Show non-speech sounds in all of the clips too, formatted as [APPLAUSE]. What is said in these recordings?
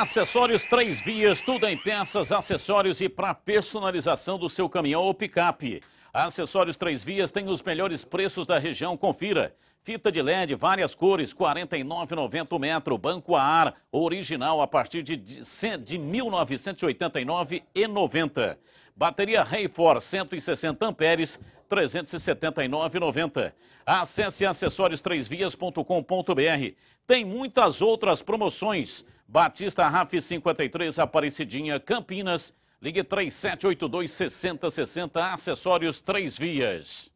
Acessórios Três Vias, tudo em peças, acessórios e para personalização do seu caminhão ou picape. Acessórios Três Vias tem os melhores preços da região, confira. Fita de LED, várias cores, R$ 49,90 o metro. Banco a ar, original, a partir de, de, de 1989,90. Bateria Rayfor, 160 amperes, R$ 379,90. Acesse acessórios3vias.com.br. Tem muitas outras promoções. Batista RAF 53, Aparecidinha, Campinas. Ligue 3782 6060, acessórios três vias.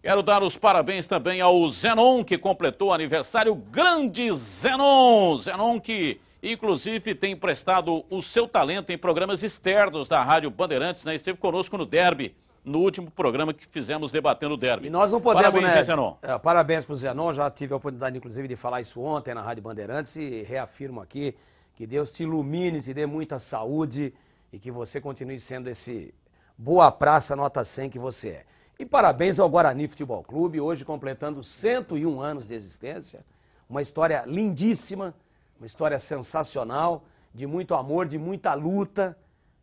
Quero dar os parabéns também ao Zenon, que completou aniversário. Grande Zenon! Zenon que, inclusive, tem emprestado o seu talento em programas externos da Rádio Bandeirantes, né? Esteve conosco no Derby, no último programa que fizemos debatendo o Derby. E nós não podemos, Parabéns, né? Zenon. É, parabéns pro Zenon, já tive a oportunidade, inclusive, de falar isso ontem na Rádio Bandeirantes e reafirmo aqui que Deus te ilumine, te dê muita saúde e que você continue sendo esse boa praça nota 100 que você é. E parabéns ao Guarani Futebol Clube, hoje completando 101 anos de existência. Uma história lindíssima, uma história sensacional, de muito amor, de muita luta,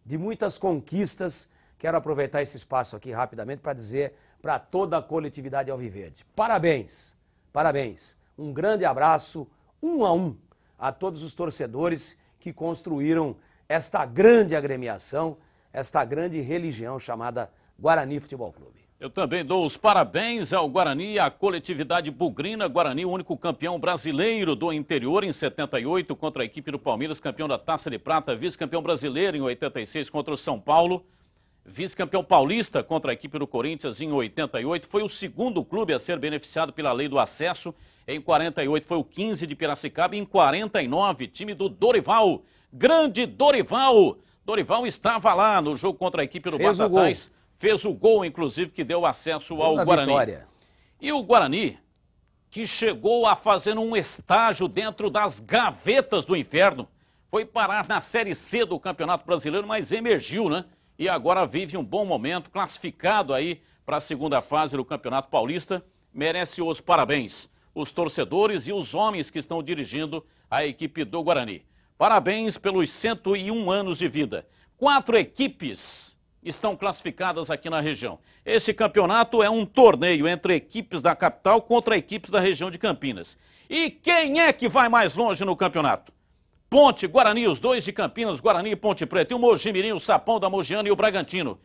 de muitas conquistas. Quero aproveitar esse espaço aqui rapidamente para dizer para toda a coletividade Alviverde: parabéns, parabéns. Um grande abraço, um a um a todos os torcedores que construíram esta grande agremiação, esta grande religião chamada Guarani Futebol Clube. Eu também dou os parabéns ao Guarani e à coletividade bugrina. Guarani, o único campeão brasileiro do interior em 78 contra a equipe do Palmeiras, campeão da Taça de Prata, vice-campeão brasileiro em 86 contra o São Paulo, vice-campeão paulista contra a equipe do Corinthians em 88. Foi o segundo clube a ser beneficiado pela lei do acesso. Em 48 foi o 15 de Piracicaba. Em 49, time do Dorival. Grande Dorival. Dorival estava lá no jogo contra a equipe do Fez o Batatais. Fez o gol, inclusive, que deu acesso ao Toda Guarani. vitória. E o Guarani, que chegou a fazer um estágio dentro das gavetas do inferno, foi parar na Série C do Campeonato Brasileiro, mas emergiu, né? E agora vive um bom momento, classificado aí para a segunda fase do Campeonato Paulista. Merece os parabéns, os torcedores e os homens que estão dirigindo a equipe do Guarani. Parabéns pelos 101 anos de vida. Quatro equipes estão classificadas aqui na região. Esse campeonato é um torneio entre equipes da capital contra equipes da região de Campinas. E quem é que vai mais longe no campeonato? Ponte, Guarani, os dois de Campinas, Guarani e Ponte Preta, e o Mojimirim, o Sapão da Mogiana e o Bragantino.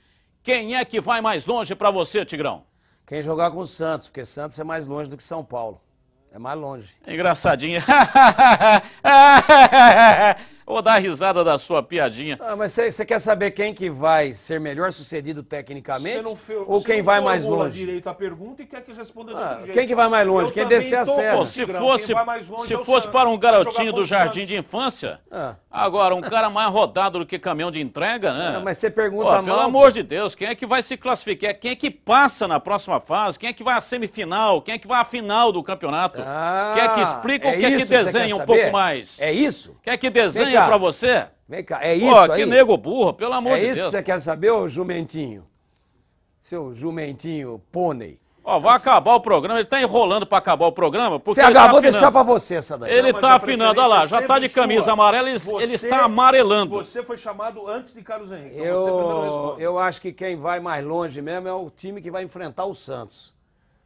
Quem é que vai mais longe para você, Tigrão? Quem jogar com o Santos, porque Santos é mais longe do que São Paulo. É mais longe. Engraçadinha. [LAUGHS] [LAUGHS] Vou dar risada da sua piadinha. Ah, mas você quer saber quem que vai ser melhor sucedido tecnicamente? Você não fe- ou quem não vai mais longe? direito a pergunta e quer que responda Ah, jeito. quem que vai mais longe? Eu Quem descer a serra. se fosse, quem se é fosse para um garotinho do jardim Santos. de infância, Ah. agora um cara mais rodado do que caminhão de entrega, né? Ah, mas você pergunta Pô, mal. pelo amor de Deus, quem é que vai se classificar? Quem é que passa na próxima fase? Quem é que vai à semifinal? Quem é que vai à final do campeonato? Ah, quer que explica ou é quer que isso você desenhe quer um pouco mais? É isso? Quer que desenhe Vem cá. pra você? Vem cá, é Pô, isso que aí? nego burro, pelo amor é de isso Deus. que você quer saber, ô jumentinho? Seu jumentinho pônei. Ó, vai acabar o programa, ele tá enrolando pra acabar o programa, porque ele tá vou afinando. deixar pra você essa daí. Ele Não, tá a afinando, olha lá, já tá de camisa sua. amarela, ele, Você- ele está amarelando. Você foi chamado antes de Carlos Henrique. então você Eu, eu acho que quem vai mais longe mesmo é o time que vai enfrentar o Santos.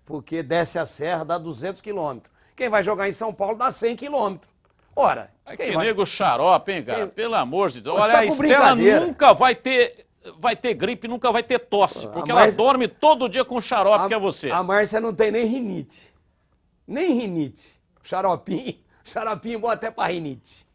Porque desce a serra, dá 200 quilômetros. Quem vai jogar em São Paulo dá 100 quilômetros. Ora, Ai, quem que vai... nego xarope, hein, cara? Quem- Pelo amor de Deus. Você Olha, tá a Estela nunca vai ter, vai ter gripe, nunca vai ter tosse, porque Mas- ela dorme todo dia com xarope, que é você. A Márcia não tem nem rinite. Nem rinite. Xaropinho, [LAUGHS] xaropinho bom até pra rinite.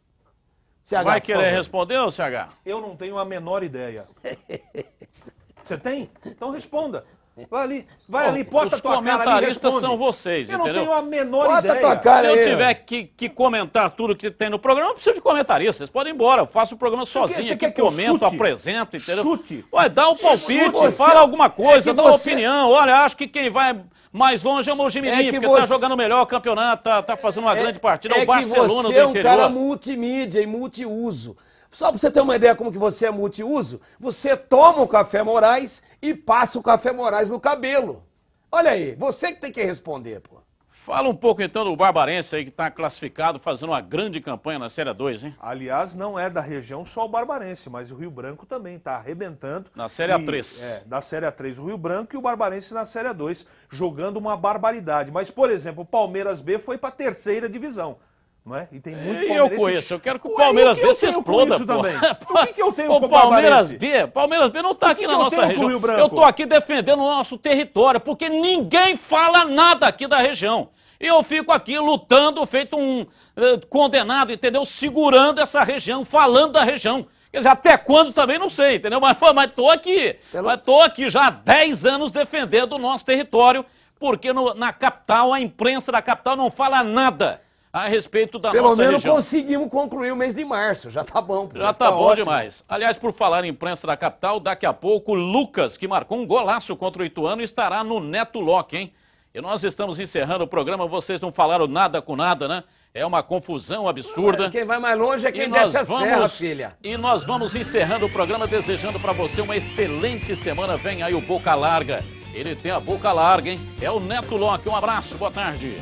CH, Vai querer responder, ô CH? Eu não tenho a menor ideia. [LAUGHS] Você tem? Então responda. Vai ali, vai ali, bota Os tua cara ali comentaristas responde. são vocês, Eu não entendeu? tenho a menor Bota ideia. tua cara Se eu aí. tiver que, que comentar tudo que tem no programa, eu não preciso de comentarista. Vocês podem ir embora. Eu faço o programa sozinho você aqui, quer que eu comento, chute? apresento, entendeu? Chute. Ué, dá o palpite, Você- fala alguma coisa, é dá uma você- opinião. Olha, acho que quem vai mais longe é o Mojimirim, É que porque tá você- jogando melhor o campeonato, tá, tá fazendo uma grande partida. É, é o Barcelona que você do é um interior. cara multimídia e multiuso. Só pra você ter uma ideia como que você é multiuso, você toma o café Moraes e passa o café Moraes no cabelo. Olha aí, você que tem que responder, pô. Fala um pouco então do Barbarense aí que está classificado, fazendo uma grande campanha na Série 2, hein? Aliás, não é da região só o Barbarense, mas o Rio Branco também está arrebentando. Na Série A3. É, da Série A3 o Rio Branco e o Barbarense na Série A2, jogando uma barbaridade. Mas, por exemplo, o Palmeiras B foi para a terceira divisão. Não é? E tem muito E eu conheço, eu quero que o Palmeiras B se exploda, pô. Também? [LAUGHS] O que, que eu tenho com o Palmeiras B? Palmeiras B não está aqui na nossa região. Eu estou aqui defendendo o nosso território, porque ninguém fala nada aqui da região. E eu fico aqui lutando, feito um eh, condenado, entendeu? Segurando essa região, falando da região. Quer dizer, até quando também não sei, entendeu? Mas, mas tô aqui. Pelo... Mas tô aqui já há 10 anos defendendo o nosso território, porque no, na capital, a imprensa da capital não fala nada a respeito da Pelo nossa menos região. conseguimos concluir o mês de março, já tá bom. Já tá, tá bom ótimo. demais. Aliás, por falar em imprensa da capital, daqui a pouco Lucas, que marcou um golaço contra o Ituano, estará no Neto Lock, hein? E nós estamos encerrando o programa, vocês não falaram nada com nada, né? É uma confusão absurda. Quem vai mais longe é quem desce a vamos, serra, filha. E nós vamos encerrando o programa desejando para você uma excelente semana. Vem aí o Boca Larga. Ele tem a boca larga, hein? É o Neto Locke. Um abraço, boa tarde.